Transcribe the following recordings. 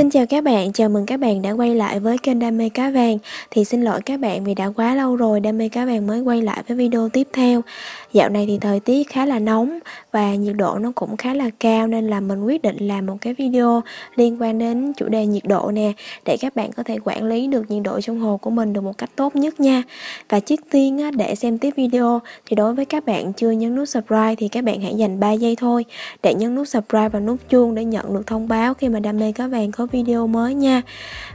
Xin chào các bạn, chào mừng các bạn đã quay lại với kênh Đam mê cá vàng. Thì xin lỗi các bạn vì đã quá lâu rồi Đam mê cá vàng mới quay lại với video tiếp theo. Dạo này thì thời tiết khá là nóng và nhiệt độ nó cũng khá là cao Nên là mình quyết định làm một cái video liên quan đến chủ đề nhiệt độ nè Để các bạn có thể quản lý được nhiệt độ trong hồ của mình được một cách tốt nhất nha. Và trước tiên á, để xem tiếp video thì đối với các bạn chưa nhấn nút subscribe thì các bạn hãy dành 3 giây thôi Để nhấn nút subscribe và nút chuông để nhận được thông báo khi mà Đam mê cá vàng có video mới nha.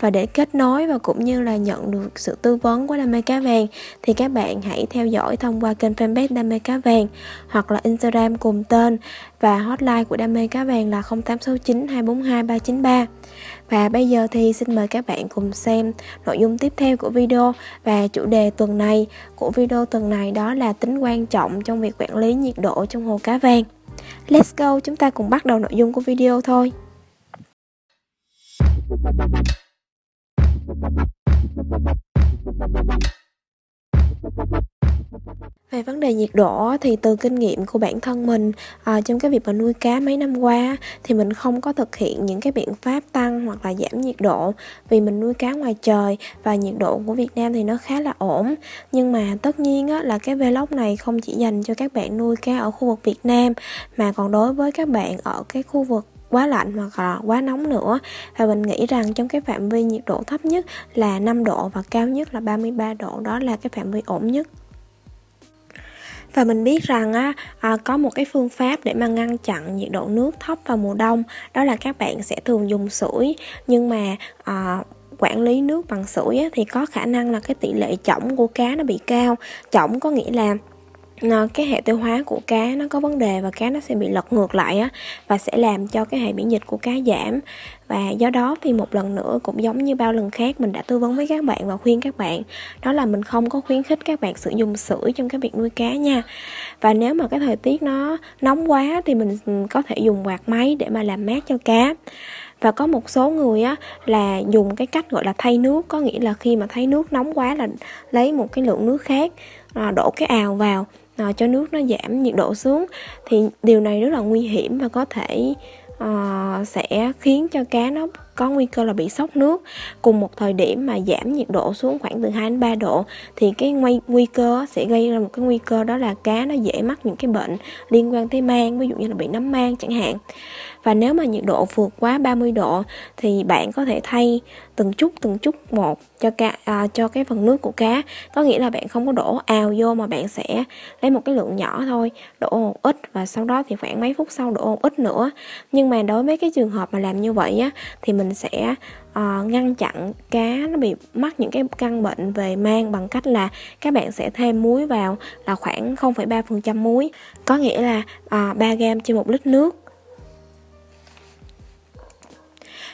Và để kết nối và cũng như là nhận được sự tư vấn của đam mê cá vàng thì các bạn hãy theo dõi thông qua kênh fanpage đam mê cá vàng hoặc là instagram cùng tên và hotline của đam mê cá vàng là 0869 242 393 và bây giờ thì xin mời các bạn cùng xem nội dung tiếp theo của video và chủ đề tuần này của video tuần này đó là tính quan trọng trong việc quản lý nhiệt độ trong hồ cá vàng. Let's go, chúng ta cùng bắt đầu nội dung của video thôi. Về vấn đề nhiệt độ thì từ kinh nghiệm của bản thân mình à, trong cái việc mà nuôi cá mấy năm qua thì mình không có thực hiện những cái biện pháp tăng hoặc là giảm nhiệt độ vì mình nuôi cá ngoài trời và nhiệt độ của Việt Nam thì nó khá là ổn. Nhưng mà tất nhiên á, là cái vlog này không chỉ dành cho các bạn nuôi cá ở khu vực Việt Nam mà còn đối với các bạn ở cái khu vực quá lạnh hoặc là quá nóng nữa. Và mình nghĩ rằng trong cái phạm vi nhiệt độ thấp nhất là 5 độ và cao nhất là 33 độ đó là cái phạm vi ổn nhất và mình biết rằng á à, có một cái phương pháp để mà ngăn chặn nhiệt độ nước thấp vào mùa đông đó là các bạn sẽ thường dùng sưởi nhưng mà à, quản lý nước bằng sưởi á, thì có khả năng là cái tỷ lệ chỏng của cá nó bị cao. Chỏng có nghĩa là Ờ, cái hệ tiêu hóa của cá nó có vấn đề và cá nó sẽ bị lật ngược lại á và sẽ làm cho cái hệ miễn dịch của cá giảm. Và do đó thì một lần nữa cũng giống như bao lần khác mình đã tư vấn với các bạn và khuyên các bạn đó là mình không có khuyến khích các bạn sử dụng sữa trong cái việc nuôi cá nha. Và nếu mà cái thời tiết nó nóng quá thì mình có thể dùng quạt máy để mà làm mát cho cá. Và có một số người á là dùng cái cách gọi là thay nước có nghĩa là khi mà thấy nước nóng quá là lấy một cái lượng nước khác à, đổ cái ào vào à, cho nước nó giảm nhiệt độ xuống. Thì điều này rất là nguy hiểm và có thể à, sẽ khiến cho cá nó có nguy cơ là bị sốc nước. Cùng một thời điểm mà giảm nhiệt độ xuống khoảng từ 2 đến 3 độ thì cái nguy, nguy cơ sẽ gây ra một cái nguy cơ đó là cá nó dễ mắc những cái bệnh liên quan tới mang ví dụ như là bị nấm mang chẳng hạn và nếu mà nhiệt độ vượt quá 30 độ thì bạn có thể thay từng chút từng chút một cho cá à, cho cái phần nước của cá. Có nghĩa là bạn không có đổ ào vô mà bạn sẽ lấy một cái lượng nhỏ thôi đổ một ít và sau đó thì khoảng mấy phút sau đổ một ít nữa. Nhưng mà đối với cái trường hợp mà làm như vậy á thì mình sẽ à, ngăn chặn cá nó bị mắc những cái căn bệnh về mang bằng cách là các bạn sẽ thêm muối vào là khoảng 0,3% muối. Có nghĩa là à, 3 gram trên một lít nước.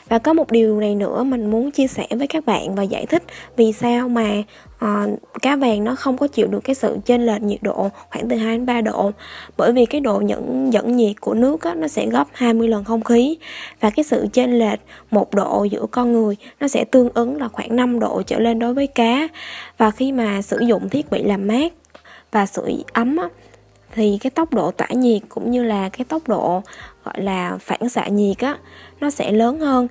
Và có một điều này nữa mình muốn chia sẻ với các bạn và giải thích vì sao mà uh, cá vàng nó không có chịu được cái sự chênh lệch nhiệt độ khoảng từ 2 đến 3 độ. Bởi vì cái độ dẫn dẫn nhiệt của nước á, nó sẽ gấp 20 lần không khí và cái sự chênh lệch một độ giữa con người nó sẽ tương ứng là khoảng 5 độ trở lên đối với cá. Và khi mà sử dụng thiết bị làm mát và sưởi ấm á, thì cái tốc độ tỏa nhiệt cũng như là cái tốc độ, gọi là, phản xạ nhiệt á, nó sẽ lớn hơn.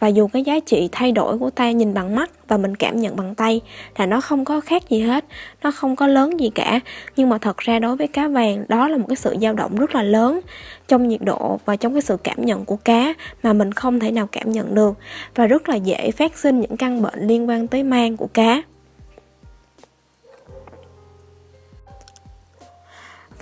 Và dù cái giá trị thay đổi của ta nhìn bằng mắt và mình cảm nhận bằng tay là nó không có khác gì hết, nó không có lớn gì cả. Nhưng mà thật ra đối với cá vàng, đó là một cái sự dao động rất là lớn trong nhiệt độ và trong cái sự cảm nhận của cá mà mình không thể nào cảm nhận được. Và rất là dễ phát sinh những căn bệnh liên quan tới mang của cá.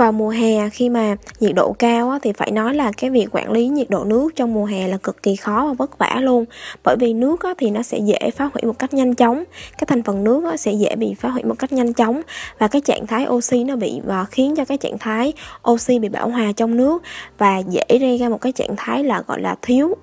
Vào mùa hè khi mà nhiệt độ cao á, thì phải nói là cái việc quản lý nhiệt độ nước trong mùa hè là cực kỳ khó và vất vả luôn. Bởi vì nước á, thì nó sẽ dễ phá hủy một cách nhanh chóng cái thành phần nước á, sẽ dễ bị phá hủy một cách nhanh chóng và cái trạng thái oxy nó bị và khiến cho cái trạng thái oxy bị bão hòa trong nước và dễ gây ra một cái trạng thái là gọi là thiếu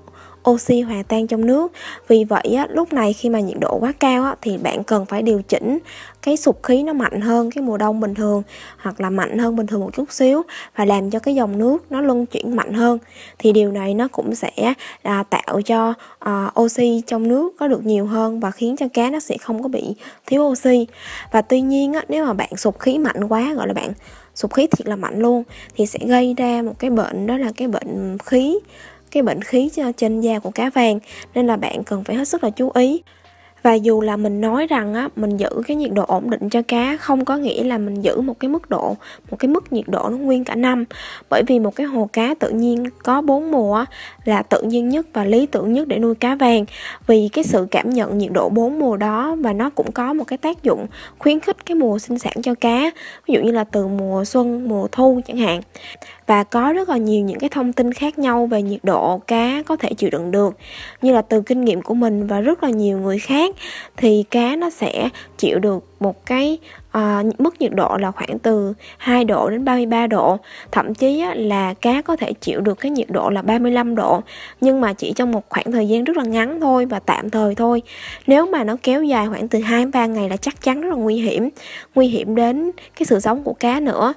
oxy hòa tan trong nước. Vì vậy á, lúc này khi mà nhiệt độ quá cao á, thì bạn cần phải điều chỉnh cái sụp khí nó mạnh hơn cái mùa đông bình thường hoặc là mạnh hơn bình thường một chút xíu và làm cho cái dòng nước nó luân chuyển mạnh hơn. Thì điều này nó cũng sẽ là tạo cho uh, oxy trong nước có được nhiều hơn và khiến cho cá nó sẽ không có bị thiếu oxy. Và tuy nhiên á, nếu mà bạn sụp khí mạnh quá gọi là bạn sụp khí thiệt là mạnh luôn thì sẽ gây ra một cái bệnh đó là cái bệnh khí cái bệnh khí trên da của cá vàng nên là bạn cần phải hết sức là chú ý. Và dù là mình nói rằng á mình giữ cái nhiệt độ ổn định cho cá không có nghĩa là mình giữ một cái mức độ một cái mức nhiệt độ nó nguyên cả năm. Bởi vì một cái hồ cá tự nhiên có bốn mùa á, là tự nhiên nhất và lý tưởng nhất để nuôi cá vàng. Vì cái sự cảm nhận nhiệt độ bốn mùa đó và nó cũng có một cái tác dụng khuyến khích cái mùa sinh sản cho cá. Ví dụ như là từ mùa xuân mùa thu chẳng hạn và có rất là nhiều những cái thông tin khác nhau về nhiệt độ cá có thể chịu đựng được. Như là từ kinh nghiệm của mình và rất là nhiều người khác, thì cá nó sẽ chịu được một cái uh, mức nhiệt độ là khoảng từ 2 độ đến 33 độ. Thậm chí á, là cá có thể chịu được cái nhiệt độ là 35 độ. Nhưng mà chỉ trong một khoảng thời gian rất là ngắn thôi và tạm thời thôi. Nếu mà nó kéo dài khoảng từ 2 3 ngày là chắc chắn rất là nguy hiểm. Nguy hiểm đến cái sự sống của cá nữa.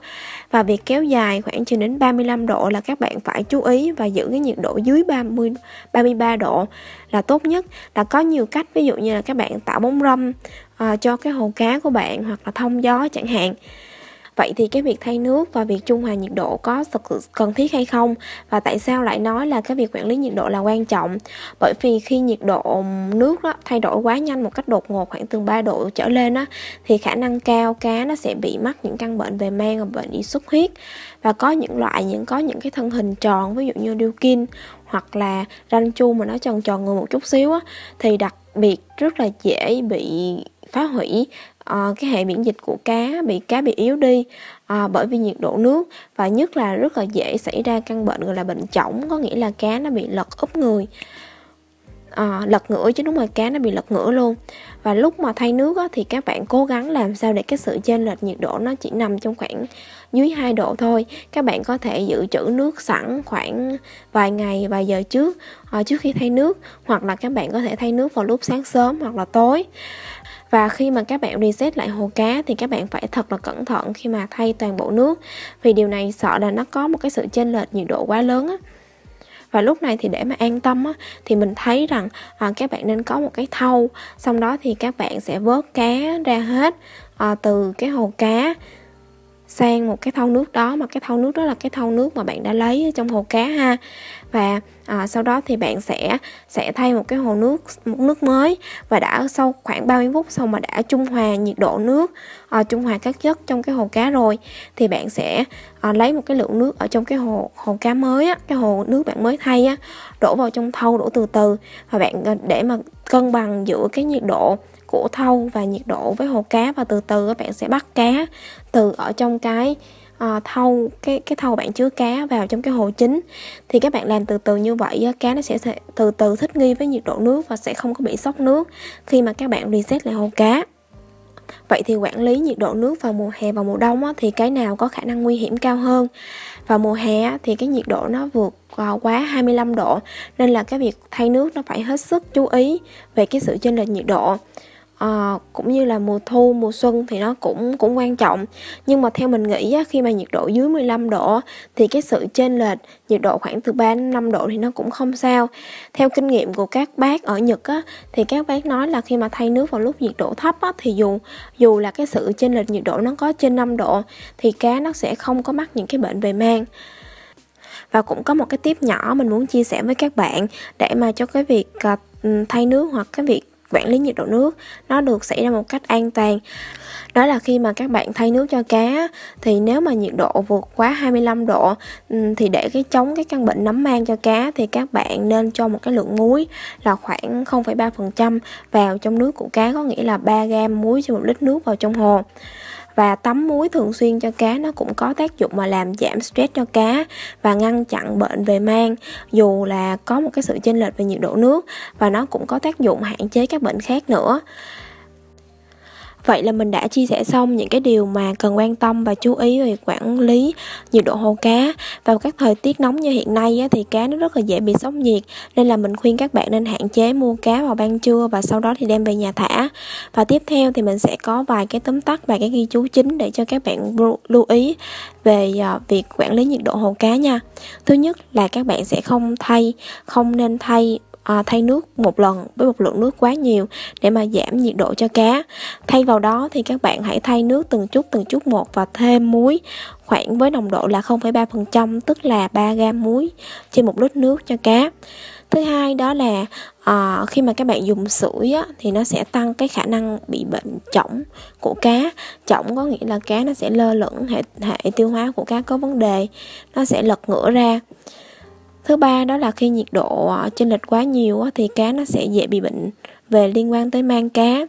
Và việc kéo dài khoảng chừng đến 35 độ là các bạn phải chú ý và giữ cái nhiệt độ dưới 30 33 độ là tốt nhất. Là có nhiều cách ví dụ như là các bạn tạo bóng râm Ờ, cho cái hồ cá của bạn hoặc là thông gió chẳng hạn Vậy thì cái việc thay nước và việc trung hòa nhiệt độ có thực sự cần thiết hay không? Và tại sao lại nói là cái việc quản lý nhiệt độ là quan trọng? Bởi vì khi nhiệt độ nước đó thay đổi quá nhanh một cách đột ngột khoảng từ 3 độ trở lên á, thì khả năng cao cá nó sẽ bị mắc những căn bệnh về mang và bệnh đi xuất huyết. Và có những loại, những, có những cái thân hình tròn, ví dụ như điêu kinh hoặc là ranh chu mà nó tròn tròn người một chút xíu á, thì đặc biệt rất là dễ bị phá hủy uh, cái hệ miễn dịch của cá bị cá bị yếu đi uh, bởi vì nhiệt độ nước và nhất là rất là dễ xảy ra căn bệnh gọi là bệnh chổng có nghĩa là cá nó bị lật úp người. À, lật ngửa chứ đúng rồi cá nó bị lật ngửa luôn. Và lúc mà thay nước á, thì các bạn cố gắng làm sao để cái sự chênh lệch nhiệt độ nó chỉ nằm trong khoảng dưới 2 độ thôi. Các bạn có thể dự trữ nước sẵn khoảng vài ngày vài giờ trước à, trước khi thay nước. Hoặc là các bạn có thể thay nước vào lúc sáng sớm hoặc là tối và khi mà các bạn reset lại hồ cá thì các bạn phải thật là cẩn thận khi mà thay toàn bộ nước. Vì điều này sợ là nó có một cái sự chênh lệch nhiệt độ quá lớn á. Và lúc này thì để mà an tâm á, thì mình thấy rằng à, các bạn nên có một cái thau. Xong đó thì các bạn sẽ vớt cá ra hết à, từ cái hồ cá sang một cái thau nước đó mà cái thau nước đó là cái thau nước mà bạn đã lấy trong hồ cá ha. Và à, sau đó thì bạn sẽ sẽ thay một cái hồ nước một nước mới và đã sau khoảng 30 phút sau mà đã trung hòa nhiệt độ nước à, trung hòa các chất trong cái hồ cá rồi thì bạn sẽ à, lấy một cái lượng nước ở trong cái hồ hồ cá mới á, cái hồ nước bạn mới thay á, đổ vào trong thau đổ từ từ. Và bạn à, để mà cân bằng giữa cái nhiệt độ của thau và nhiệt độ với hồ cá và từ từ các bạn sẽ bắt cá từ ở trong cái uh, thau cái cái thau bạn chứa cá vào trong cái hồ chính. Thì các bạn làm từ từ như vậy cá nó sẽ từ từ thích nghi với nhiệt độ nước và sẽ không có bị sốc nước khi mà các bạn reset lại hồ cá. Vậy thì quản lý nhiệt độ nước vào mùa hè và mùa đông á, thì cái nào có khả năng nguy hiểm cao hơn? Vào mùa hè á, thì cái nhiệt độ nó vượt ờ, quá 25 độ nên là cái việc thay nước nó phải hết sức chú ý về cái sự chênh lệch nhiệt độ à, cũng như là mùa thu mùa xuân thì nó cũng cũng quan trọng. Nhưng mà theo mình nghĩ á, khi mà nhiệt độ dưới 15 độ thì cái sự chênh lệch nhiệt độ khoảng từ 3 đến 5 độ thì nó cũng không sao. Theo kinh nghiệm của các bác ở Nhật á, thì các bác nói là khi mà thay nước vào lúc nhiệt độ thấp á, thì dù dù là cái sự chênh lệch nhiệt độ nó có trên 5 độ thì cá nó sẽ không có mắc những cái bệnh về mang. Và cũng có một cái tip nhỏ mình muốn chia sẻ với các bạn để mà cho cái việc à, thay nước hoặc cái việc quản lý nhiệt độ nước nó được xảy ra một cách an toàn. Đó là khi mà các bạn thay nước cho cá thì nếu mà nhiệt độ vượt quá 25 độ ừ, thì để cái chống cái căn bệnh nấm mang cho cá thì các bạn nên cho một cái lượng muối là khoảng 0,3% vào trong nước của cá có nghĩa là 3 gam muối cho một lít nước vào trong hồ và tắm muối thường xuyên cho cá, nó cũng có tác dụng mà làm giảm stress cho cá và ngăn chặn bệnh về mang, dù là có một cái sự chênh lệch về nhiệt độ nước. Và nó cũng có tác dụng hạn chế các bệnh khác nữa. Vậy là mình đã chia sẻ xong những cái điều mà cần quan tâm và chú ý về quản lý nhiệt độ hồ cá. Vào các thời tiết nóng như hiện nay á, thì cá nó rất là dễ bị sốc nhiệt Nên là mình khuyên các bạn nên hạn chế mua cá vào ban trưa và sau đó thì đem về nhà thả. Và tiếp theo thì mình sẽ có vài cái tóm tắt và cái ghi chú chính để cho các bạn lưu ý về à, việc quản lý nhiệt độ hồ cá nha. Thứ nhất là các bạn sẽ không thay, không nên thay à, thay nước một lần với một lượng nước quá nhiều để mà giảm nhiệt độ cho cá. Thay vào đó thì các bạn hãy thay nước từng chút từng chút một và thêm muối khoảng với nồng độ là 0,3% tức là 3 gam muối trên một lít nước cho cá. Thứ hai đó là à, khi mà các bạn dùng sủi á, thì nó sẽ tăng cái khả năng bị bệnh chỏng của cá. Chỏng có nghĩa là cá nó sẽ lơ lửng hệ hệ tiêu hóa của cá có vấn đề nó sẽ lật ngửa ra thứ ba đó là khi nhiệt độ ờ, chênh lệch quá nhiều thì cá nó sẽ dễ bị bệnh về liên quan tới mang cá.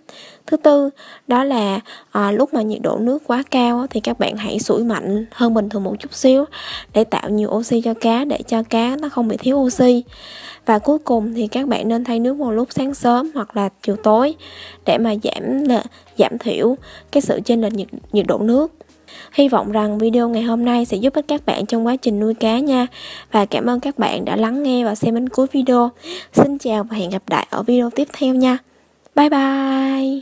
Thứ tư đó là à, lúc mà nhiệt độ nước quá cao thì các bạn hãy sủi mạnh hơn bình thường một chút xíu để tạo nhiều oxy cho cá để cho cá nó không bị thiếu oxy. Và cuối cùng thì các bạn nên thay nước vào lúc sáng sớm hoặc là chiều tối để mà giảm giảm thiểu cái sự chênh lệch nhiệt, nhiệt độ nước. Hy vọng rằng video ngày hôm nay sẽ giúp ích các bạn trong quá trình nuôi cá nha. Và cảm ơn các bạn đã lắng nghe và xem đến cuối video. Xin chào và hẹn gặp lại ở video tiếp theo nha. Bye bye.